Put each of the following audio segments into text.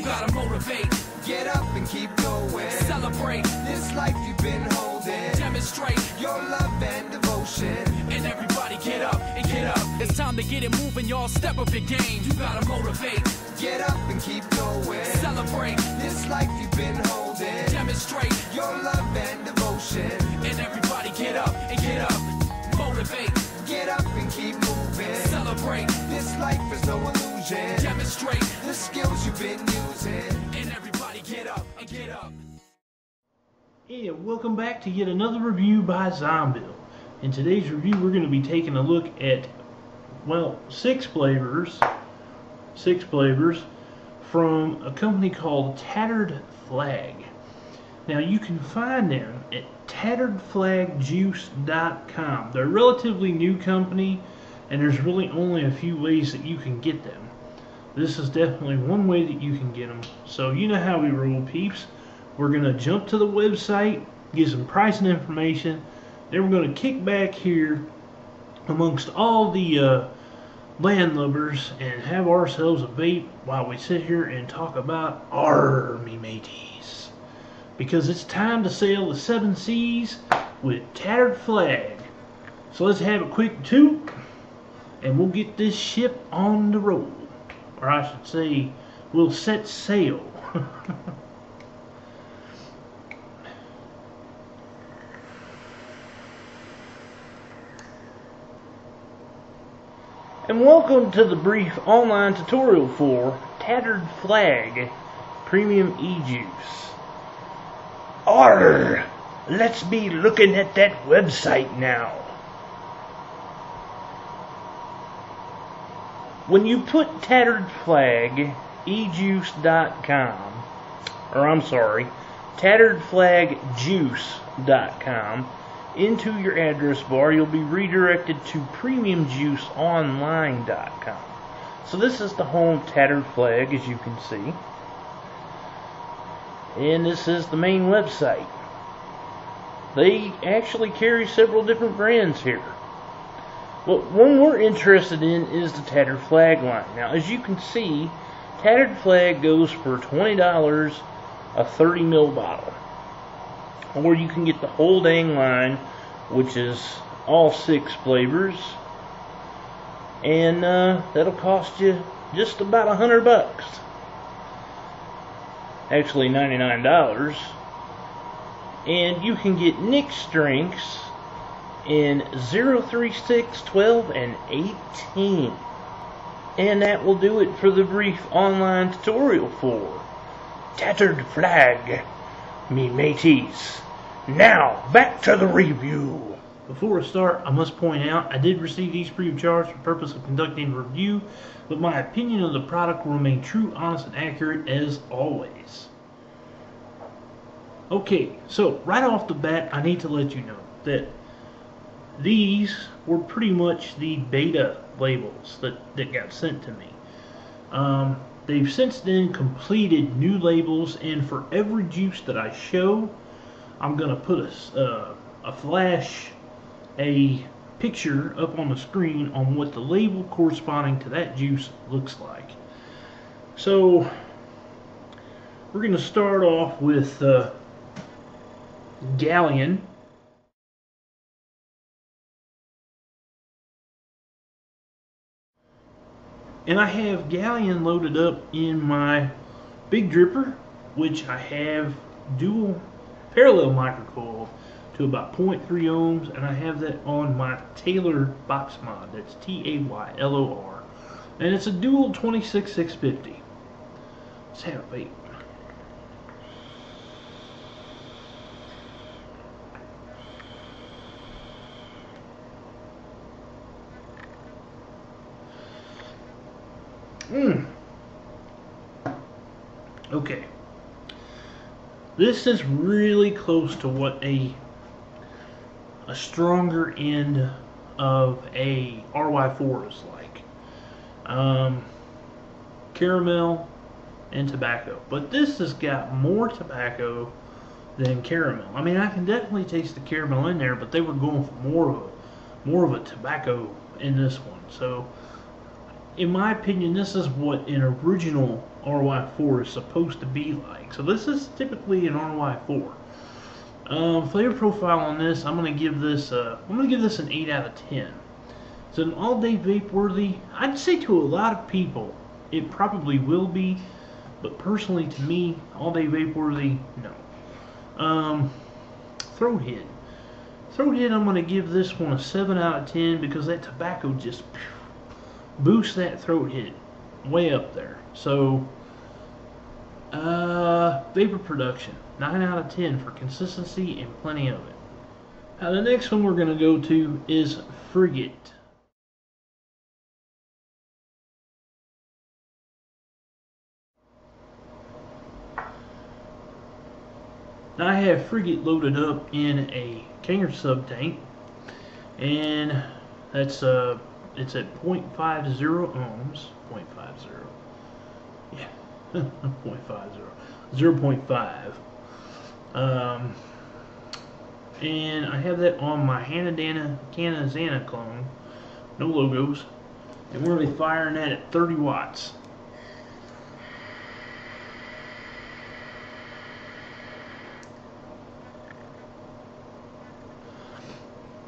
You gotta motivate, Get up and keep going. celebrate, This life you've been holding. demonstrate, Your love and devotion. and everybody get up and get up. It's time to get it moving, y'all. Step up your game. You gotta motivate, Get up and keep going. celebrate, This life you've been holding. demonstrate, Your love and devotion. and everybody get up and get up. Motivate, Get up and keep moving. celebrate, This life is no illusion. demonstrate, The skills you've been using. and everybody get up and get up. Hey, welcome back to yet another review by Zombill. In today's review, we're going to be taking a look at, well, six flavors, six flavors from a company called Tattered Flag. Now, you can find them at tatteredflagjuice.com. They're a relatively new company, and there's really only a few ways that you can get them. This is definitely one way that you can get them. So, you know how we roll, peeps. We're going to jump to the website, get some pricing information, then we're going to kick back here amongst all the uh, landlubbers and have ourselves a vape while we sit here and talk about army mateys. Because it's time to sail the seven seas with tattered flag. So let's have a quick toot and we'll get this ship on the road. Or I should say, we'll set sail. And welcome to the brief online tutorial for Tattered Flag Premium E-Juice. Let's be looking at that website now. When you put Tattered Flag ejuice.com, or I'm sorry, tatteredflagjuice.com, into your address bar, you'll be redirected to premiumjuiceonline.com. So this is the home Tattered Flag, as you can see. And this is the main website. They actually carry several different brands here. But one we're interested in is the Tattered Flag line. Now, as you can see, Tattered Flag goes for $20 a 30 ml bottle or you can get the whole dang line, which is all six flavors, and uh, that'll cost you just about a hundred bucks. Actually, ninety-nine dollars. And you can get Nic strengths in 0, 3, 6, 12, and 18. And that will do it for the brief online tutorial for Tattered Flag me mateys. Now, back to the review. Before I start, I must point out I did receive these free of charge for purpose of conducting a review, but my opinion of the product will remain true, honest, and accurate as always. Okay, so right off the bat, I need to let you know that these were pretty much the beta labels that, that got sent to me. Um, They've since then completed new labels, and for every juice that I show, I'm going to put a, uh, a flash, a picture up on the screen on what the label corresponding to that juice looks like. So, we're going to start off with uh, Galleon. and I have Galleon loaded up in my big dripper, which I have dual parallel microcoil to about 0.3 ohms, and I have that on my Taylor box mod. That's T-A-Y-L-O-R, and it's a dual 26650. Let's have a vape. Mmm. Okay. This is really close to what a a stronger end of a RY4 is like. Um, caramel and tobacco. But this has got more tobacco than caramel. I mean, I can definitely taste the caramel in there, but they were going for more of a more of a tobacco in this one. So in my opinion, this is what an original RY4 is supposed to be like. So this is typically an RY4. Um, flavor profile on this, I'm gonna give this. Uh, I'm gonna give this an eight out of ten. It's an all-day vape worthy? I'd say to a lot of people, it probably will be, but personally to me, all-day vape worthy, no. Um, throat hit. Throat hit, I'm gonna give this one a seven out of ten because that tobacco just boosts that throat hit way up there. So, uh, vapor production, 9 out of 10 for consistency and plenty of it. Now, the next one we're going to go to is Frigate. Now, I have Frigate loaded up in a Kanger sub tank, and that's uh, it's at 0.50 ohms. 0.50. Yeah, 0.50. 0.5. Um, and I have that on my Hanadana Canazana clone. No logos. And we're be firing that at 30 watts.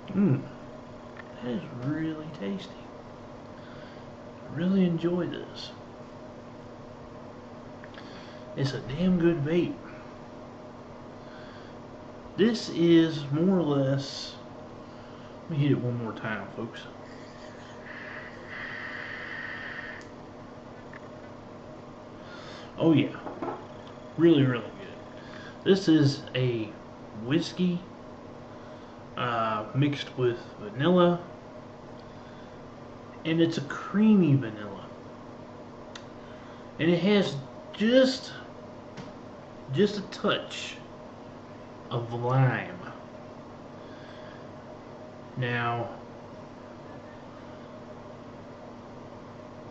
Mmm. That is really tasty. I really enjoy this. It's a damn good vape. This is more or less. Let me hit it one more time, folks. Oh, yeah. Really, really good. This is a whiskey uh, mixed with vanilla, and it's a creamy vanilla. And it has just just a touch of lime. Now,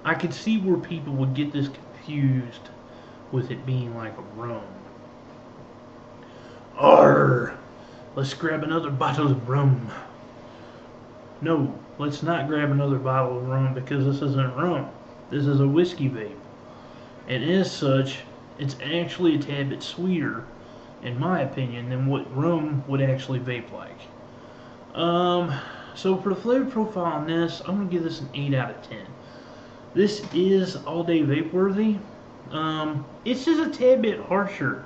I could see where people would get this confused with it being like a rum. Arr! Let's grab another bottle of rum. No, let's not grab another bottle of rum because this isn't rum. This is a whiskey vape. And as such, it's actually a tad bit sweeter, in my opinion, than what rum would actually vape like. Um, so for the flavor profile on this, I'm going to give this an 8 out of 10. This is all day vape worthy. Um, it's just a tad bit harsher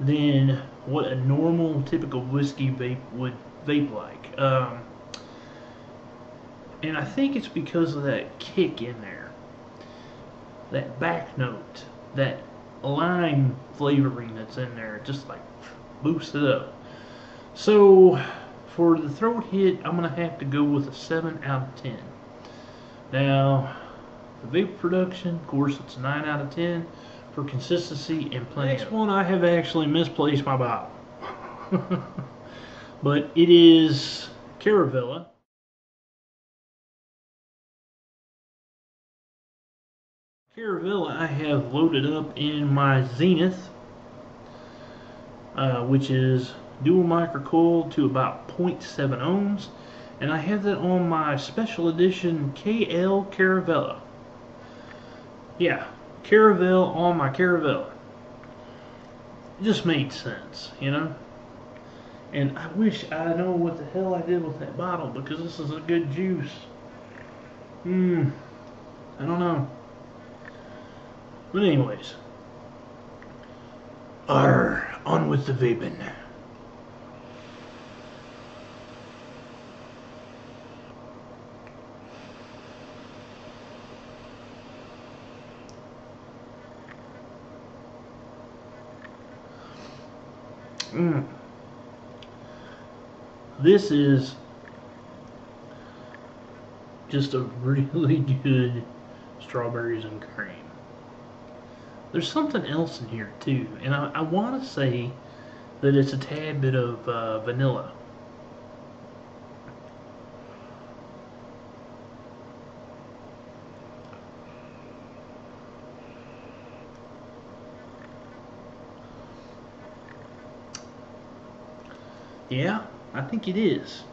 than what a normal, typical whiskey vape would vape like. Um, and I think it's because of that kick in there, that back note, that lime flavoring that's in there, just like boosts it up. So for the throat hit, I'm gonna have to go with a seven out of ten. Now, the vape production, of course, it's a nine out of ten for consistency and plenty. Next one, I have actually misplaced my bottle, but it is Caravella. Caravella I have loaded up in my Zenith, uh, which is dual microcoil to about 0.7 ohms, and I have that on my special edition KL Caravella. Yeah, Caravelle on my Caravella. It just made sense, you know? And I wish I know what the hell I did with that bottle because this is a good juice. Hmm. I don't know. But anyways. Arr, on with the vaping. Mm. This is just a really good strawberries and cream. There's something else in here too, and I, I want to say that it's a tad bit of uh, vanilla. Yeah, I think it is.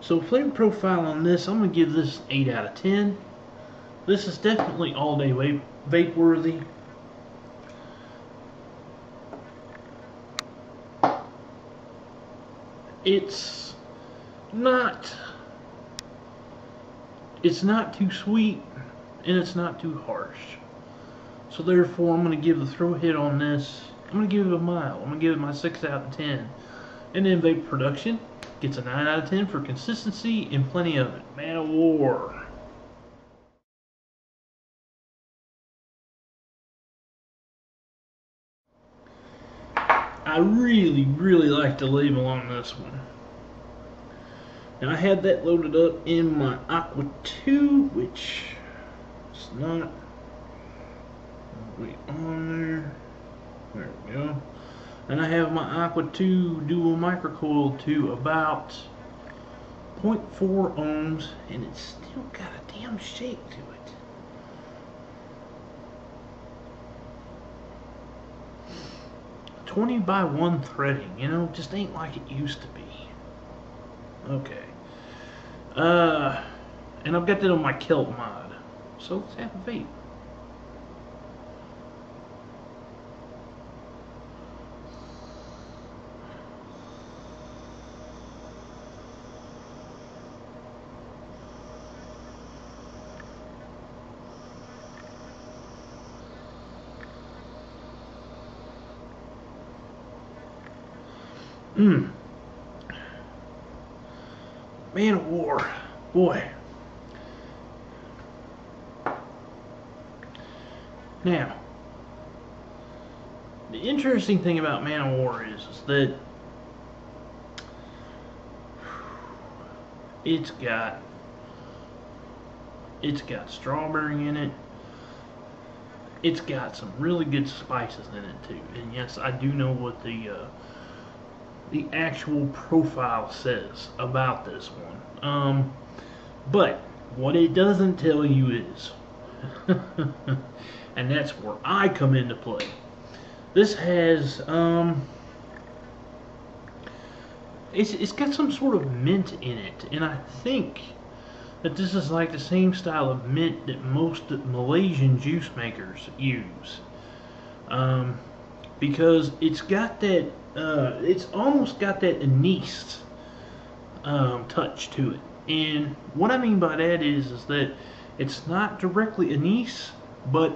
So flavor profile on this, I'm going to give this 8 out of 10. This is definitely all day vape, vape worthy. It's not it's not too sweet and it's not too harsh. So therefore I'm gonna give the throw hit on this. I'm gonna give it a mile. I'm gonna give it my six out of ten. And then vape production gets a nine out of ten for consistency and plenty of it. Man of war. I really, really like the label on this one. Now I had that loaded up in my Aqua 2, which is not wait on there. There we go. And I have my Aqua 2 dual microcoil to about 0.4 ohms, and it's still got a damn shake to it. Twenty by one threading, you know, just ain't like it used to be. Okay. Uh, and I've got that on my Kilt mod. So let's have a vape. Mmm. Man of War. Boy. Now, the interesting thing about Man of War is, is that it's got it's got strawberry in it. It's got some really good spices in it too. And yes, I do know what the uh, the actual profile says about this one. Um, but what it doesn't tell you is, and that's where I come into play. This has, um, it's, it's got some sort of mint in it, and I think that this is like the same style of mint that most Malaysian juice makers use. Um, because it's got that uh, it's almost got that anise um, touch to it. And what I mean by that is, is that it's not directly anise, but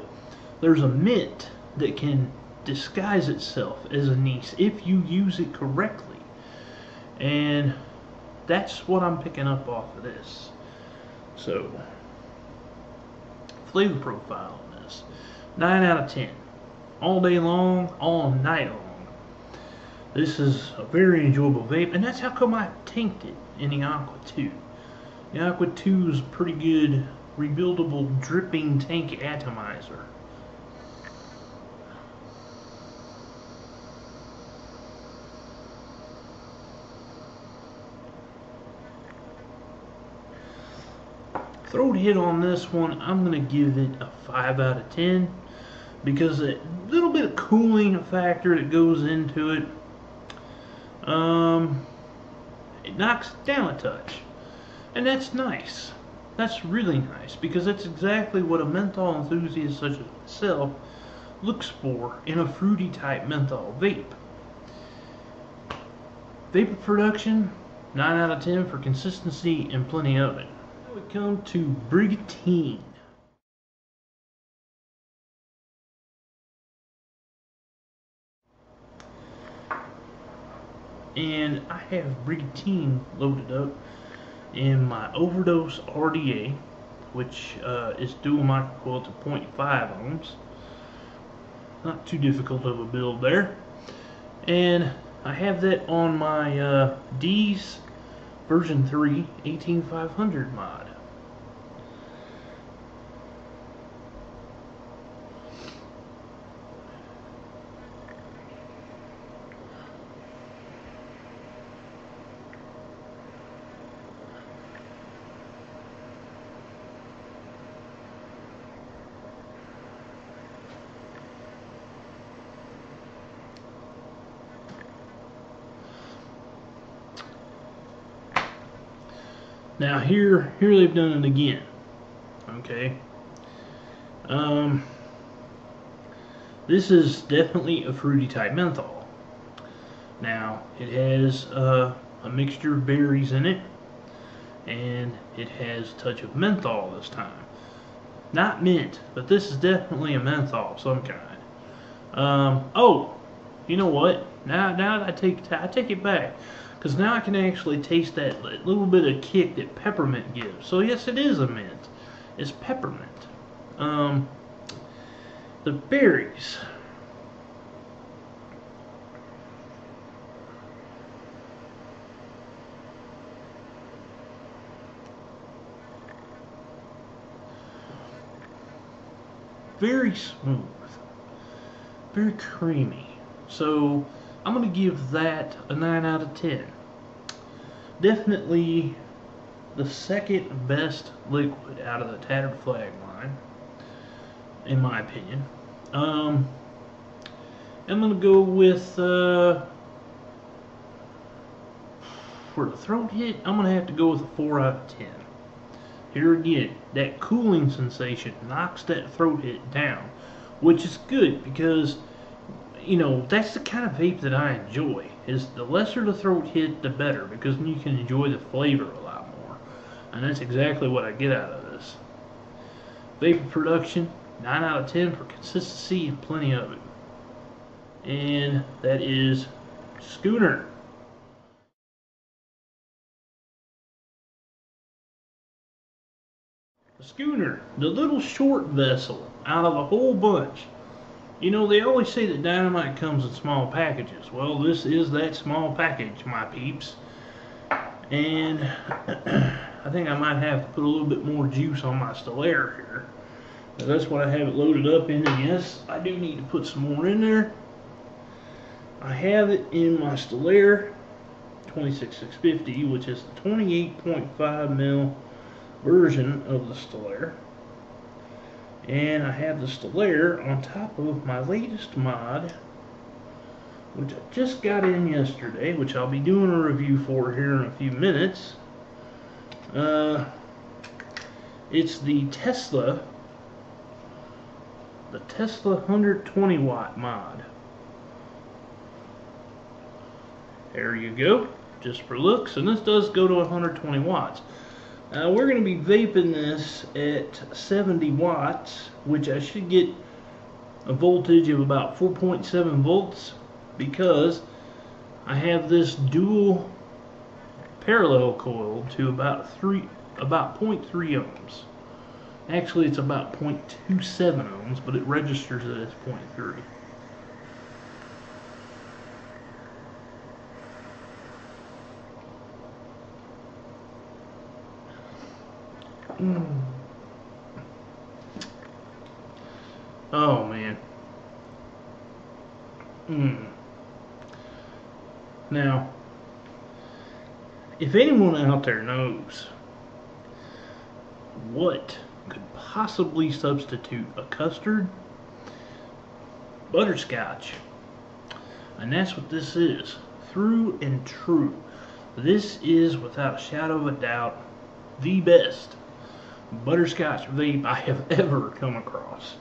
there's a mint that can disguise itself as anise if you use it correctly. And that's what I'm picking up off of this. So, flavor profile on this 9 out of 10. All day long, all night long. This is a very enjoyable vape, and that's how come I tanked it in the Aqua 2. The Aqua 2 is pretty good rebuildable dripping tank atomizer. Throat hit on this one, I'm going to give it a 5 out of 10 because a little bit of cooling factor that goes into it um, it knocks down a touch. And that's nice. That's really nice because that's exactly what a menthol enthusiast such as myself looks for in a fruity type menthol vape. Vapor production, 9 out of 10 for consistency and plenty of it. Now we come to Brigantine. and I have Brigantine loaded up in my Overdose RDA which uh, is dual microcoil to 0.5 ohms. Not too difficult of a build there. And I have that on my uh, Dees version 3 18500 mod Now here, here they've done it again. Okay. Um, this is definitely a fruity type menthol. Now, it has uh, a mixture of berries in it, and it has a touch of menthol this time. Not mint, but this is definitely a menthol of some kind. Um, oh, you know what? Now, now I take I take it back, because now I can actually taste that little bit of kick that peppermint gives. So yes, it is a mint. It's peppermint. Um, the berries. Very smooth, very creamy. So I'm going to give that a 9 out of 10. Definitely the second best liquid out of the Tattered Flag line, in my opinion. Um, I'm going to go with, uh, for the throat hit, I'm going to have to go with a 4 out of 10. Here again, that cooling sensation knocks that throat hit down, which is good because, you know, that's the kind of vape that I enjoy. Is the lesser the throat hit, the better because you can enjoy the flavor a lot more, and that's exactly what I get out of this. Vapor production, 9 out of 10 for consistency and plenty of it. And that is Schooner. Schooner, the little short vessel out of a whole bunch. You know, they always say that dynamite comes in small packages. Well, this is that small package, my peeps. And I think I might have to put a little bit more juice on my Stolaire here. That's what I have it loaded up in. And yes, I do need to put some more in there. I have it in my Stolaire 26650, which is the 28.5 mil version of the Stolaire. And I have the Stolaire on top of my latest mod, which I just got in yesterday, which I'll be doing a review for here in a few minutes. Uh, it's the Tesla, the Tesla 120 watt mod. There you go, just for looks, and this does go to 120 watts. Uh, we're going to be vaping this at 70 watts, which I should get a voltage of about 4.7 volts because I have this dual parallel coil to about three about 0.3 ohms. Actually, it's about 0.27 ohms, but it registers it as 0.3. Mm. Oh man. Mm. Now, if anyone out there knows what could possibly substitute a custard, butterscotch. And that's what this is. Through and true. This is, without a shadow of a doubt, the best butterscotch vape I have ever come across.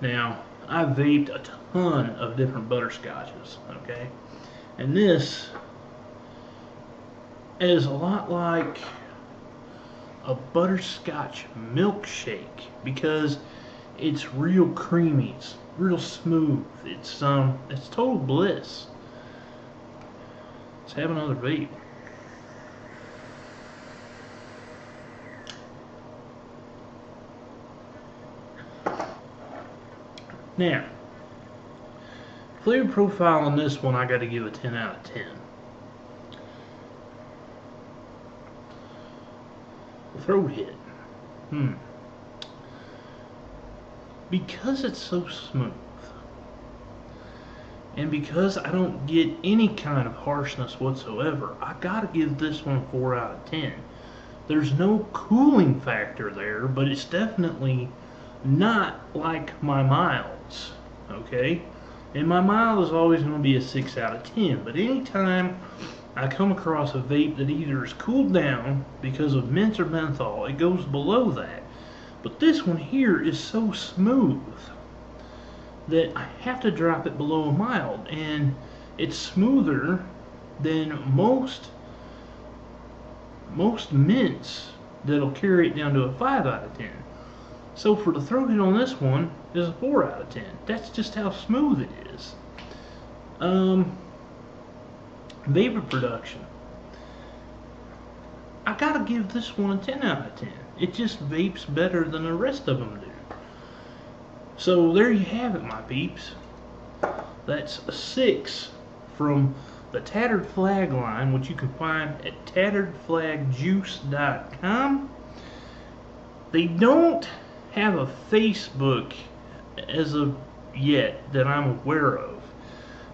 Now, I've vaped a ton of different butterscotches, okay? And this is a lot like a butterscotch milkshake because it's real creamy, it's real smooth, it's um, it's total bliss. Let's have another vape. Now, flavor profile on this one, I got to give a 10 out of 10. Throat hit. Hmm. Because it's so smooth, and because I don't get any kind of harshness whatsoever, I gotta give this one 4 out of 10. There's no cooling factor there, but it's definitely not like my milds, okay? And my mild is always going to be a 6 out of 10, but anytime I come across a vape that either is cooled down because of mint or menthol, it goes below that. But this one here is so smooth that I have to drop it below a mild and it's smoother than most most mints that'll carry it down to a 5 out of 10. So for the throat hit on this one is a 4 out of 10. That's just how smooth it is. Um, vapor production. I gotta give this one a 10 out of 10. It just vapes better than the rest of them do. So there you have it, my peeps. That's a 6 from the Tattered Flag line, which you can find at tatteredflagjuice.com. They don't have a Facebook as of yet that I'm aware of.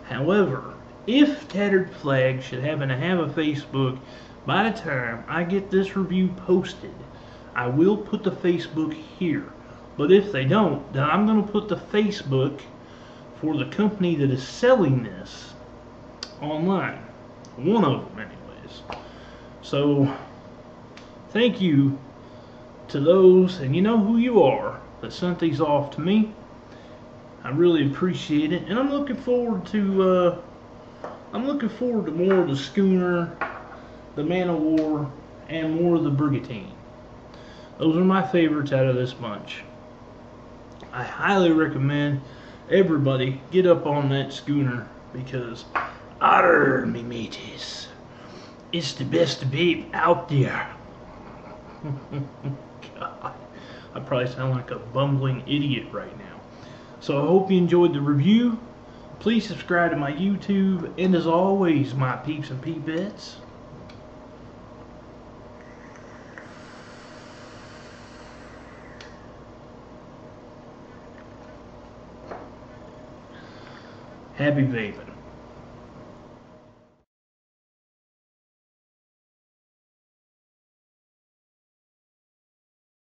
However, if Tattered Flag should happen to have a Facebook by the time I get this review posted, I will put the Facebook here. But if they don't, then I'm going to put the Facebook for the company that is selling this online. One of them, anyways. So, thank you to those, and you know who you are, that sent these off to me. I really appreciate it, and I'm looking forward to, uh, I'm looking forward to more of the Schooner, the Man of War, and more of the Brigantine. Those are my favorites out of this bunch. I highly recommend everybody get up on that schooner because otter me mateys. It's the best babe out there. God, I probably sound like a bumbling idiot right now. So I hope you enjoyed the review. Please subscribe to my YouTube. And as always, my peeps and peepettes, happy vaping.